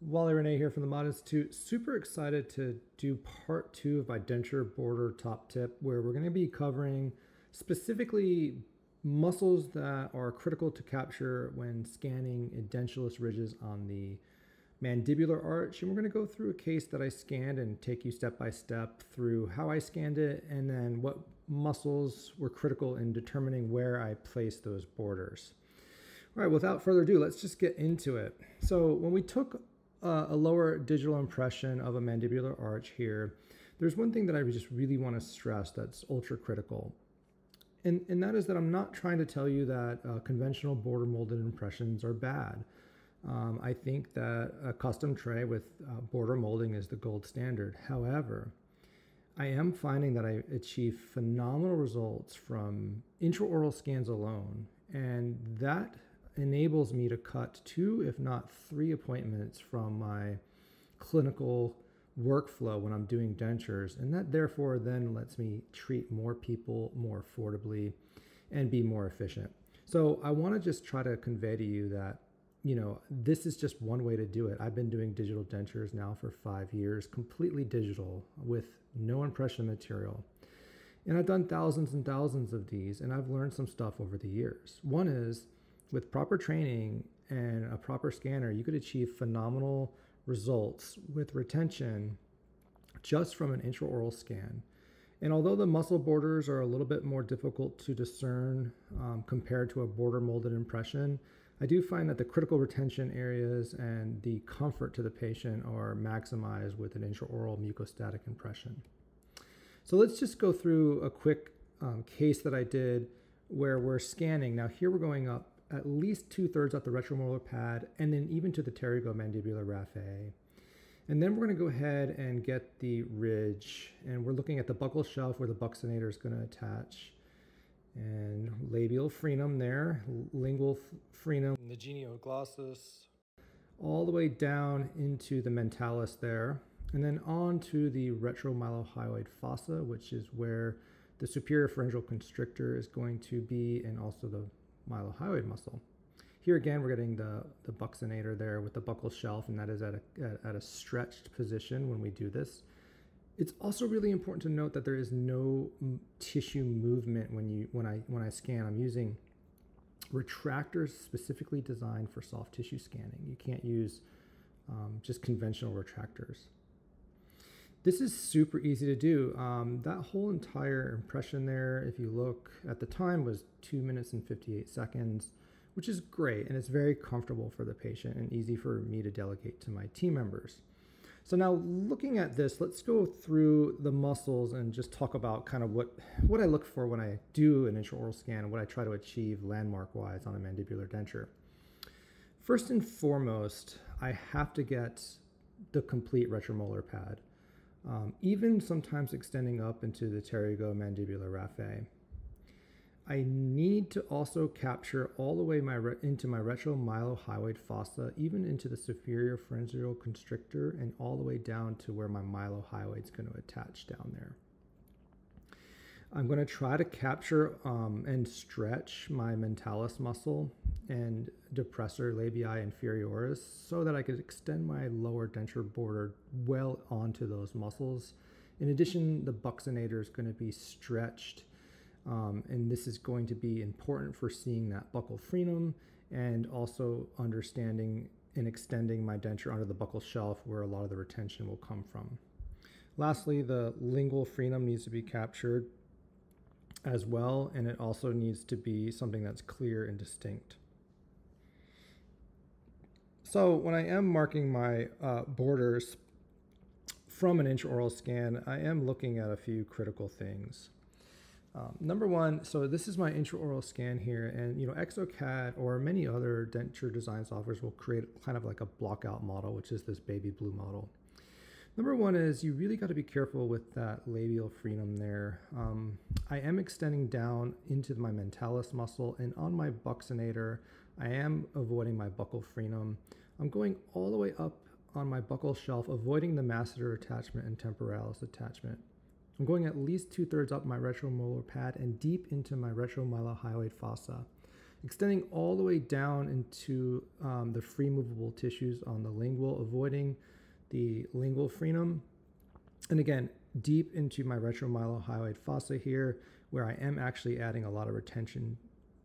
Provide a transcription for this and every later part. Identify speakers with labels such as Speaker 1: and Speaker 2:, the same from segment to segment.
Speaker 1: Wally Renne here from the Mod Institute. Super excited to do part two of my denture border top tip, where we're going to be covering specifically muscles that are critical to capture when scanning edentulous ridges on the mandibular arch. And we're going to go through a case that I scanned and take you step by step through how I scanned it and then what muscles were critical in determining where I placed those borders. All right, without further ado, let's just get into it. So when we took uh, a lower digital impression of a mandibular arch here, there's one thing that I just really want to stress that's ultra critical. And, and that is that I'm not trying to tell you that uh, conventional border molded impressions are bad. Um, I think that a custom tray with uh, border molding is the gold standard. However, I am finding that I achieve phenomenal results from intraoral scans alone, and that enables me to cut two, if not three appointments from my clinical workflow when I'm doing dentures. And that therefore then lets me treat more people more affordably and be more efficient. So I want to just try to convey to you that, you know, this is just one way to do it. I've been doing digital dentures now for five years, completely digital with no impression material. And I've done thousands and thousands of these, and I've learned some stuff over the years. One is with proper training and a proper scanner, you could achieve phenomenal results with retention just from an intraoral scan. And although the muscle borders are a little bit more difficult to discern um, compared to a border molded impression, I do find that the critical retention areas and the comfort to the patient are maximized with an intraoral mucostatic impression. So let's just go through a quick um, case that I did where we're scanning. Now here we're going up at least two thirds up the retromolar pad and then even to the pterygomandibular raphe. And then we're going to go ahead and get the ridge and we're looking at the buccal shelf where the buccinator is going to attach. And labial frenum there, lingual frenum, the genioglossus, all the way down into the mentalis there. And then on to the retromylohyoid fossa, which is where the superior pharyngeal constrictor is going to be, and also the mylohyoid muscle. Here again, we're getting the, the buccinator there with the buccal shelf, and that is at a, at a stretched position when we do this. It's also really important to note that there is no tissue movement when you when I when I scan. I'm using retractors specifically designed for soft tissue scanning. You can't use um, just conventional retractors. This is super easy to do. Um, that whole entire impression there, if you look at the time, was 2 minutes and 58 seconds, which is great and it's very comfortable for the patient and easy for me to delegate to my team members. So now looking at this, let's go through the muscles and just talk about kind of what, what I look for when I do an intraoral scan and what I try to achieve landmark-wise on a mandibular denture. First and foremost, I have to get the complete retromolar pad um, even sometimes extending up into the pterygomandibular raphe. I need to also capture all the way my into my retromylohyoid fossa, even into the superior pharyngeal constrictor, and all the way down to where my mylohyoid is going to attach down there. I'm going to try to capture um, and stretch my mentalis muscle and depressor labii inferioris so that I could extend my lower denture border well onto those muscles. In addition, the buccinator is going to be stretched, um, and this is going to be important for seeing that buccal frenum and also understanding and extending my denture onto the buccal shelf where a lot of the retention will come from. Lastly, the lingual frenum needs to be captured as well, and it also needs to be something that's clear and distinct. So when I am marking my uh, borders from an intraoral scan, I am looking at a few critical things. Um, number one, so this is my intraoral scan here, and you know exocad or many other denture design softwares will create kind of like a blockout model, which is this baby blue model. Number one is you really got to be careful with that labial frenum there. Um, I am extending down into my mentalis muscle and on my buccinator, I am avoiding my buccal frenum. I'm going all the way up on my buccal shelf, avoiding the masseter attachment and temporalis attachment. I'm going at least two thirds up my retromolar pad and deep into my retromylohyoid fossa. extending all the way down into um, the free movable tissues on the lingual, avoiding the lingual frenum. And again, deep into my retromylohyoid fossa here, where I am actually adding a lot of retention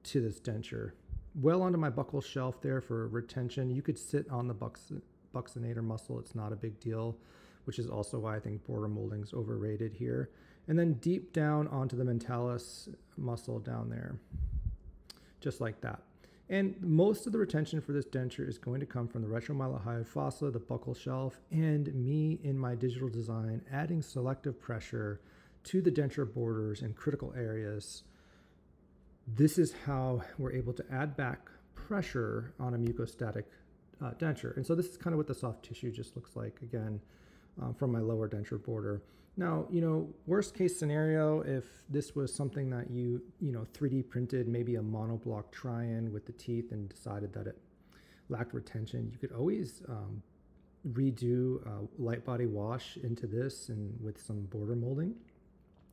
Speaker 1: to this denture. Well onto my buccal shelf there for retention. You could sit on the bux buccinator muscle. It's not a big deal, which is also why I think border molding is overrated here. And then deep down onto the mentalis muscle down there, just like that. And most of the retention for this denture is going to come from the retromylohyoid fossa, the buccal shelf, and me in my digital design adding selective pressure to the denture borders and critical areas. This is how we're able to add back pressure on a mucostatic uh, denture. And so this is kind of what the soft tissue just looks like again uh, from my lower denture border. Now, you know, worst case scenario, if this was something that you, you know, 3D printed, maybe a monoblock try-in with the teeth and decided that it lacked retention, you could always um, redo light body wash into this and with some border molding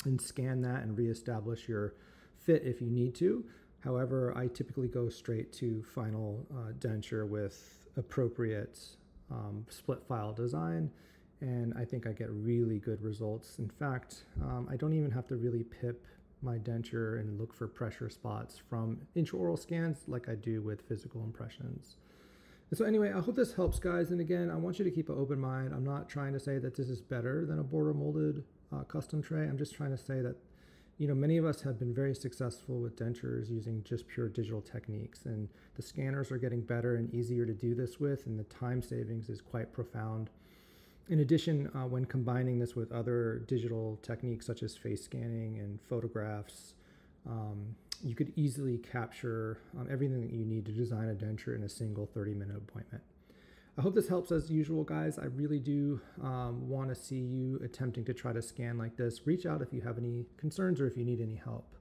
Speaker 1: and scan that and reestablish your fit if you need to. However, I typically go straight to final uh, denture with appropriate um, split file design and I think I get really good results. In fact, um, I don't even have to really pip my denture and look for pressure spots from intraoral scans like I do with physical impressions. And so anyway, I hope this helps guys. And again, I want you to keep an open mind. I'm not trying to say that this is better than a border molded uh, custom tray. I'm just trying to say that, you know, many of us have been very successful with dentures using just pure digital techniques and the scanners are getting better and easier to do this with and the time savings is quite profound. In addition, uh, when combining this with other digital techniques such as face scanning and photographs, um, you could easily capture um, everything that you need to design a denture in a single 30 minute appointment. I hope this helps as usual, guys. I really do um, want to see you attempting to try to scan like this. Reach out if you have any concerns or if you need any help.